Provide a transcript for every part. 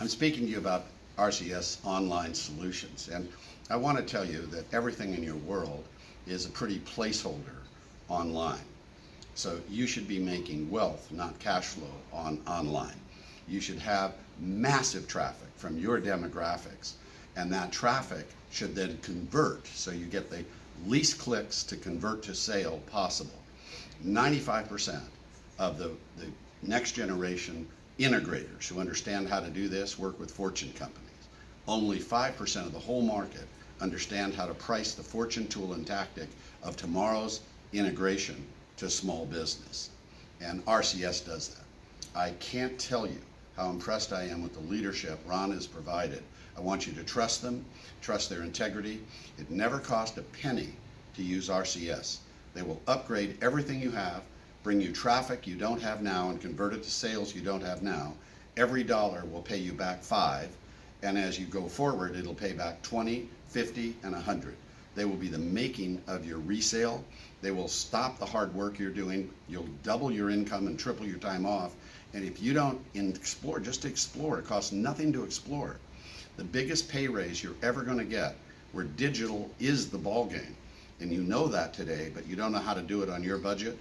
I'm speaking to you about RCS Online Solutions, and I want to tell you that everything in your world is a pretty placeholder online. So you should be making wealth, not cash flow, on online. You should have massive traffic from your demographics, and that traffic should then convert, so you get the least clicks to convert to sale possible. 95% of the, the next generation integrators who understand how to do this work with fortune companies. Only 5% of the whole market understand how to price the fortune tool and tactic of tomorrow's integration to small business. And RCS does that. I can't tell you how impressed I am with the leadership Ron has provided. I want you to trust them, trust their integrity. It never cost a penny to use RCS. They will upgrade everything you have, bring you traffic you don't have now and convert it to sales you don't have now. Every dollar will pay you back five, and as you go forward, it'll pay back 20, 50, and 100. They will be the making of your resale. They will stop the hard work you're doing. You'll double your income and triple your time off. And if you don't explore, just explore, it costs nothing to explore. The biggest pay raise you're ever going to get, where digital is the ball game, and you know that today, but you don't know how to do it on your budget,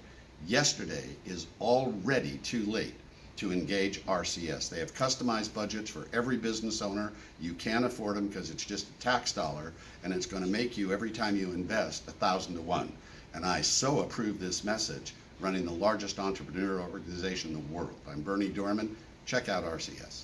yesterday is already too late to engage RCS. They have customized budgets for every business owner. You can't afford them because it's just a tax dollar, and it's going to make you, every time you invest, a thousand to one. And I so approve this message running the largest entrepreneurial organization in the world. I'm Berny Dohrmann. Check out RCS.